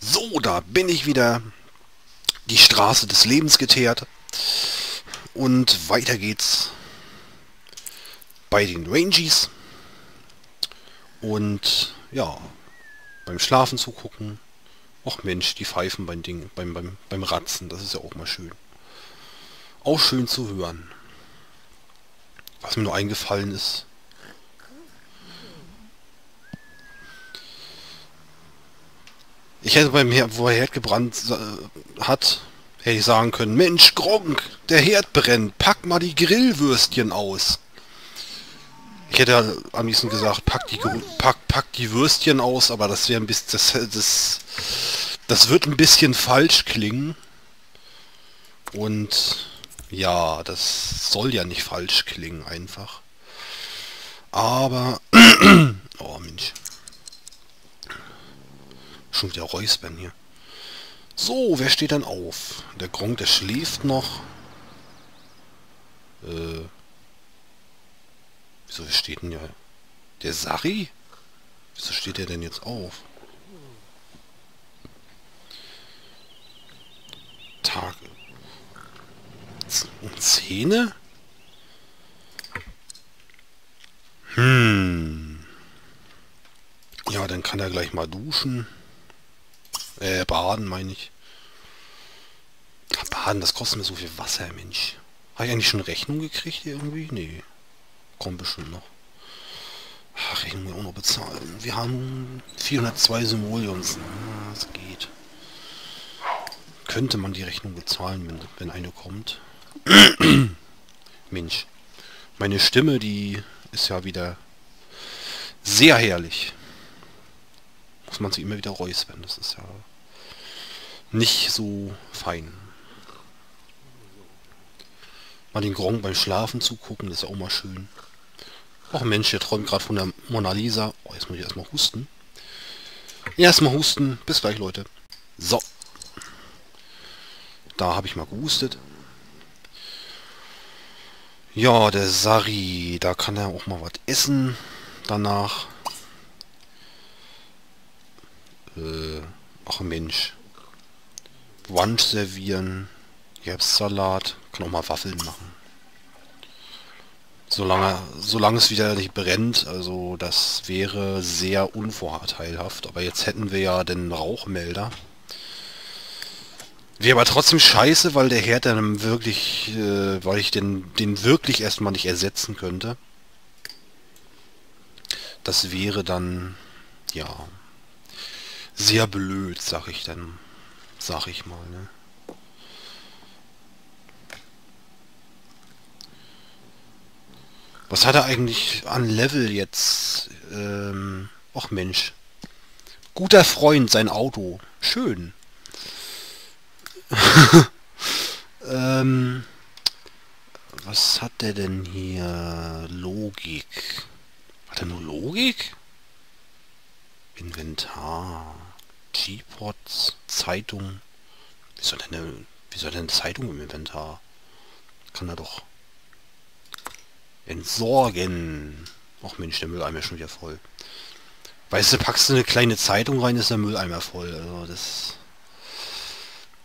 So, da bin ich wieder die Straße des Lebens geteert. Und weiter geht's bei den Rangies. Und ja, beim Schlafen zugucken. Och Mensch, die pfeifen beim Ding, beim, beim, beim Ratzen, das ist ja auch mal schön. Auch schön zu hören. Was mir nur eingefallen ist, Ich hätte beim Herd, wo er Herd gebrannt äh, hat, hätte ich sagen können, Mensch, Gronk, der Herd brennt, pack mal die Grillwürstchen aus. Ich hätte am liebsten gesagt, pack die, pack, pack die Würstchen aus, aber das wäre ein bisschen, das, das, das wird ein bisschen falsch klingen. Und ja, das soll ja nicht falsch klingen einfach. Aber, oh Mensch. Schon wieder räuspern hier. So, wer steht dann auf? Der Gronk, der schläft noch. Äh. Wieso steht denn ja... Der Sari? Wieso steht der denn jetzt auf? Tag... Um Zähne? Hm. Ja, dann kann er gleich mal duschen. Äh, baden meine ich. Baden, das kostet mir so viel Wasser, Mensch. Habe ich eigentlich schon Rechnung gekriegt irgendwie? Nee. Kommt bestimmt noch. Ach, Rechnung auch noch bezahlen. Wir haben 402 Simoleons. Das geht. Könnte man die Rechnung bezahlen, wenn, wenn eine kommt. Mensch. Meine Stimme, die ist ja wieder sehr herrlich. Muss man sich immer wieder räuspern. Das ist ja nicht so fein. Mal den Gronk beim Schlafen zugucken, das ist auch mal schön. Ach Mensch, der träumt gerade von der Mona Lisa. Oh, jetzt muss ich erstmal husten. Erstmal husten. Bis gleich, Leute. So. Da habe ich mal gehustet. Ja, der Sari, da kann er auch mal was essen. Danach. Äh, ach Mensch. Wunsch servieren. Jetzt Salat. Kann auch mal Waffeln machen. Solange, solange es wieder nicht brennt, also das wäre sehr unvorteilhaft. Aber jetzt hätten wir ja den Rauchmelder. Wäre aber trotzdem scheiße, weil der Herd dann wirklich, äh, weil ich den, den wirklich erstmal nicht ersetzen könnte. Das wäre dann, ja, sehr blöd, sag ich dann sag ich mal, ne? Was hat er eigentlich an Level jetzt? Ähm, och Mensch. Guter Freund, sein Auto. Schön. ähm, was hat der denn hier? Logik. Hat er nur Logik? Inventar. G-Pods, Zeitung. Wieso denn eine, wieso denn Zeitung im Inventar? Kann er doch entsorgen. Ach Mensch, der Mülleimer ist schon wieder voll. Weißt du, packst du eine kleine Zeitung rein, ist der Mülleimer voll. Also das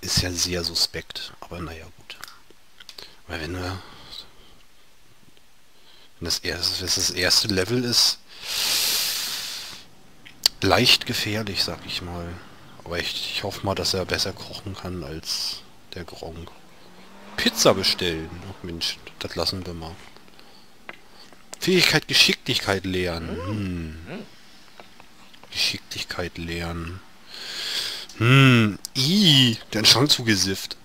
ist ja sehr suspekt. Aber naja, gut. Weil wenn. Wenn das erste, wenn das erste Level ist, leicht gefährlich, sag ich mal. Aber ich, ich hoffe mal, dass er besser kochen kann als der Gronk. Pizza bestellen. Ach Mensch, das lassen wir mal. Fähigkeit Geschicklichkeit lernen. Hm. Geschicklichkeit lernen. Hm. I, den Schrank zugesifft.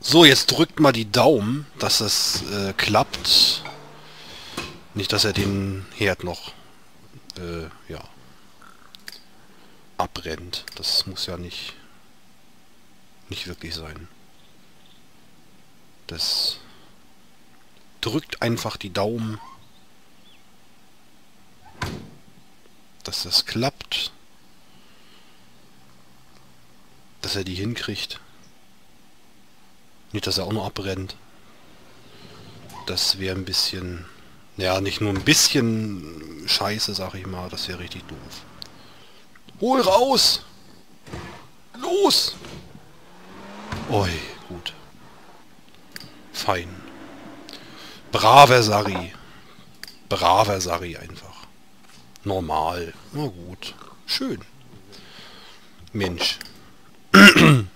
So, jetzt drückt mal die Daumen, dass es äh, klappt. Nicht, dass er den Herd noch äh, ja, abbrennt. Das muss ja nicht, nicht wirklich sein. Das drückt einfach die Daumen, dass das klappt, dass er die hinkriegt. Nicht, dass er auch noch abbrennt. Das wäre ein bisschen ja, nicht nur ein bisschen scheiße, sag ich mal, das wäre richtig doof. Hol raus! Los! Oi, gut. Fein. Braver Sari. Braver Sari einfach. Normal. Na gut. Schön. Mensch.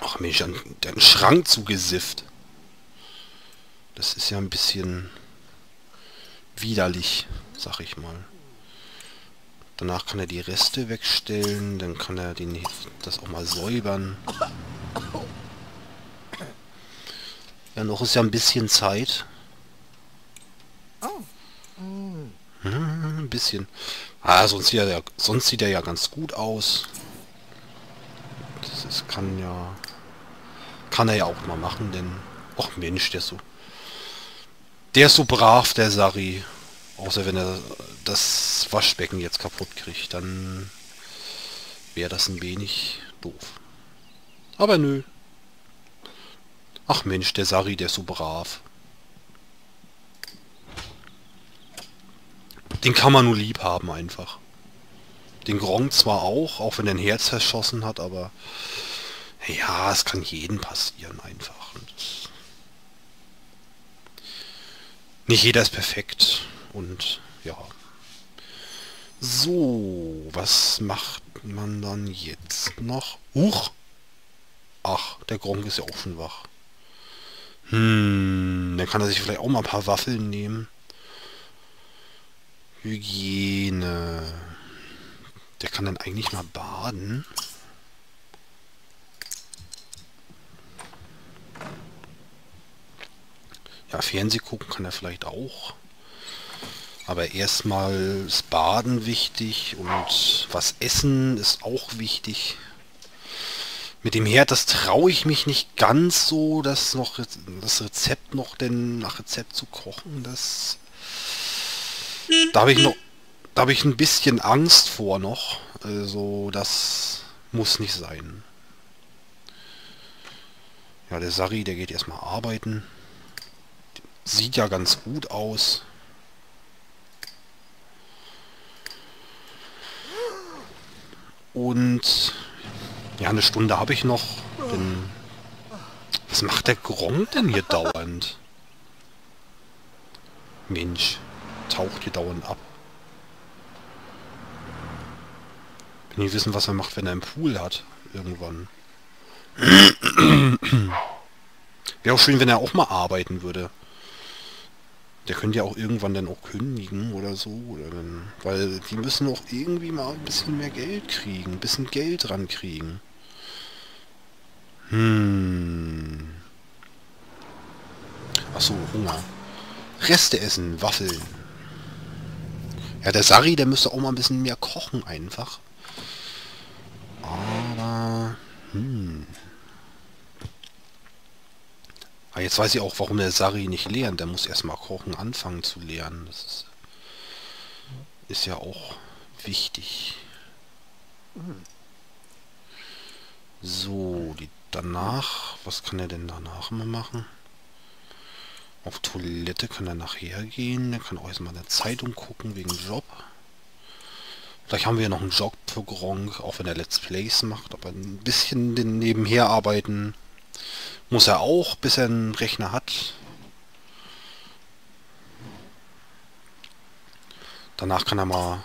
Ach Mensch, an den Schrank zugesifft. Das ist ja ein bisschen widerlich, sag ich mal. Danach kann er die Reste wegstellen, dann kann er den, das auch mal säubern. Ja, noch ist ja ein bisschen Zeit. Hm, ein bisschen. Ah, sonst sieht, er ja, sonst sieht er ja ganz gut aus. Das ist, kann ja... Kann er ja auch mal machen, denn... Och Mensch, der ist so... Der ist so brav, der Sari. Außer wenn er das Waschbecken jetzt kaputt kriegt, dann wäre das ein wenig doof. Aber nö. Ach Mensch, der Sari, der ist so brav. Den kann man nur lieb haben einfach. Den Gronk zwar auch, auch wenn er ein Herz zerschossen hat, aber ja, es kann jedem passieren einfach. Nicht jeder ist perfekt und ja. So, was macht man dann jetzt noch? Huch! Ach, der Gronk ist ja auch schon wach. Hm, dann kann er sich vielleicht auch mal ein paar Waffeln nehmen. Hygiene. Der kann dann eigentlich mal baden. Ja, Fernseh gucken kann er vielleicht auch. Aber erstmal ist Baden wichtig und was essen ist auch wichtig. Mit dem Herd, das traue ich mich nicht ganz so, das noch das Rezept noch denn nach Rezept zu kochen. Das da habe ich noch da habe ich ein bisschen Angst vor noch. Also das muss nicht sein. Ja, der Sari, der geht erstmal arbeiten. Sieht ja ganz gut aus. Und ja, eine Stunde habe ich noch. Denn was macht der Gronk denn hier dauernd? Mensch, taucht hier dauernd ab. Wenn nie wissen, was er macht, wenn er einen Pool hat. Irgendwann. Wäre auch schön, wenn er auch mal arbeiten würde. Der könnte ja auch irgendwann dann auch kündigen oder so. Oder dann, weil die müssen auch irgendwie mal ein bisschen mehr Geld kriegen. Ein bisschen Geld dran kriegen. Hm. Achso, Hunger. Reste essen, Waffeln. Ja, der Sari, der müsste auch mal ein bisschen mehr kochen einfach. Aber... Hm. Aber jetzt weiß ich auch, warum der Sari nicht lernt. Der muss erstmal kochen anfangen zu lernen. Das ist, ist ja auch wichtig. So, die danach, was kann er denn danach mal machen? Auf Toilette kann er nachher gehen. Er kann auch erstmal in der Zeitung gucken wegen Job. Vielleicht haben wir ja noch einen Job für Gronk, auch wenn er Let's Plays macht. Aber ein bisschen den nebenher arbeiten muss er auch, bis er einen Rechner hat. Danach kann er mal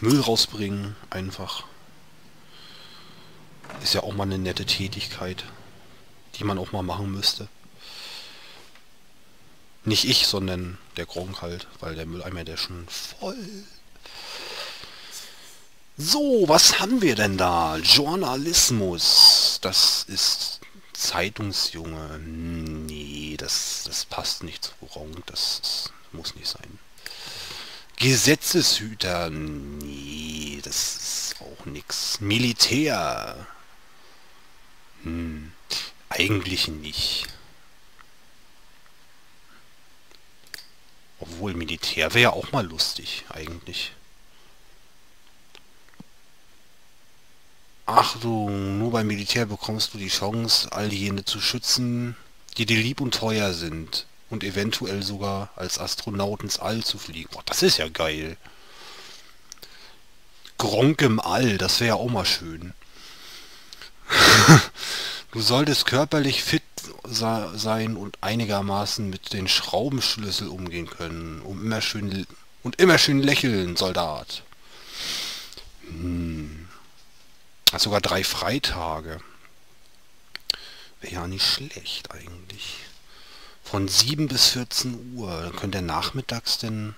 Müll rausbringen, einfach. Ist ja auch mal eine nette Tätigkeit, die man auch mal machen müsste. Nicht ich, sondern der Gronk halt, weil der Mülleimer, der schon voll. So, was haben wir denn da? Journalismus. Das ist Zeitungsjunge, nee, das, das passt nicht zu Gronk, das, das muss nicht sein. Gesetzeshüter, nee, das ist auch nix. Militär, hm, eigentlich nicht. Obwohl Militär wäre ja auch mal lustig, eigentlich. Achtung, nur beim Militär bekommst du die Chance, all jene zu schützen, die dir lieb und teuer sind und eventuell sogar als Astronaut ins All zu fliegen. Boah, das ist ja geil. Gronk im All, das wäre ja auch mal schön. du solltest körperlich fit sein und einigermaßen mit den Schraubenschlüssel umgehen können. Um immer schön und immer schön lächeln, Soldat. Hm. Sogar drei Freitage. Wäre ja nicht schlecht eigentlich. Von 7 bis 14 Uhr. Dann könnte er nachmittags denn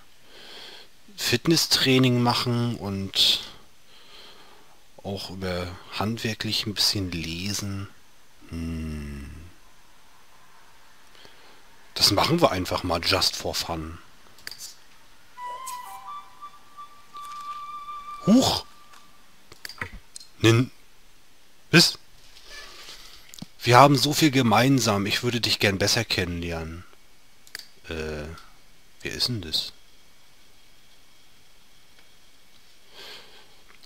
Fitnesstraining machen und auch über handwerklich ein bisschen lesen. Hm. Das machen wir einfach mal just for fun. Huch! Nin... Bis? Wir haben so viel gemeinsam. Ich würde dich gern besser kennenlernen. Äh, wer ist denn das?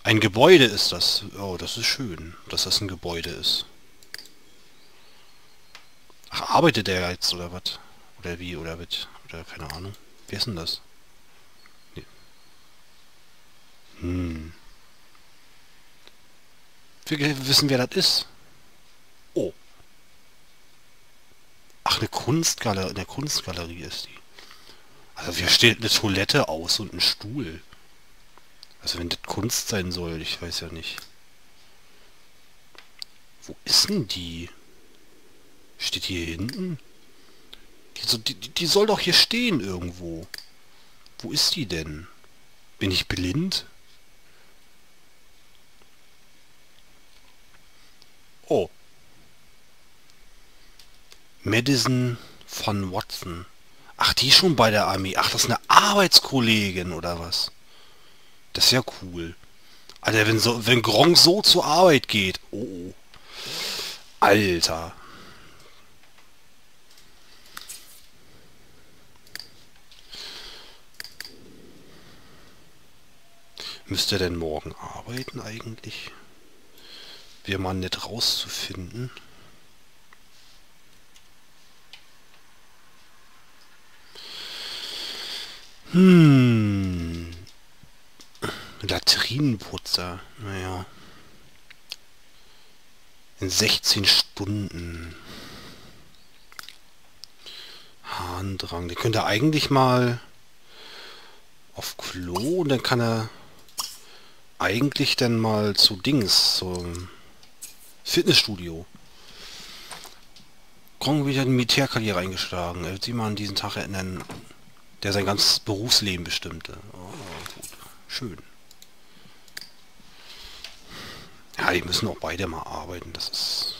Ein Gebäude ist das. Oh, das ist schön, dass das ein Gebäude ist. Ach, arbeitet der jetzt oder was? Oder wie, oder was? Oder keine Ahnung. Wer ist denn das? Nee. Hm. Wir wissen, wer das ist. Oh. Ach, eine Kunstgalerie. In der Kunstgalerie ist die. Also hier steht eine Toilette aus und ein Stuhl. Also wenn das Kunst sein soll, ich weiß ja nicht. Wo ist denn die? Steht hier hinten? Die, die, die soll doch hier stehen irgendwo. Wo ist die denn? Bin ich blind? Oh. Madison von Watson. Ach, die ist schon bei der Armee. Ach, das ist eine Arbeitskollegin oder was? Das ist ja cool. Alter, wenn, so, wenn Gronk so zur Arbeit geht. Oh, oh. Alter. Müsste er denn morgen arbeiten eigentlich? Wäre mal nett rauszufinden. Hm. Latrinenputzer. Naja. In 16 Stunden. Harndrang. Der könnte eigentlich mal auf Klo und dann kann er eigentlich dann mal zu Dings, zum Fitnessstudio. Kong wieder eine Militärkarriere eingeschlagen. Er wird sich mal an diesen Tag erinnern, der sein ganzes Berufsleben bestimmte. Oh, gut. Schön. Ja, die müssen auch beide mal arbeiten. Das ist...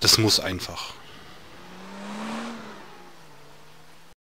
Das muss einfach.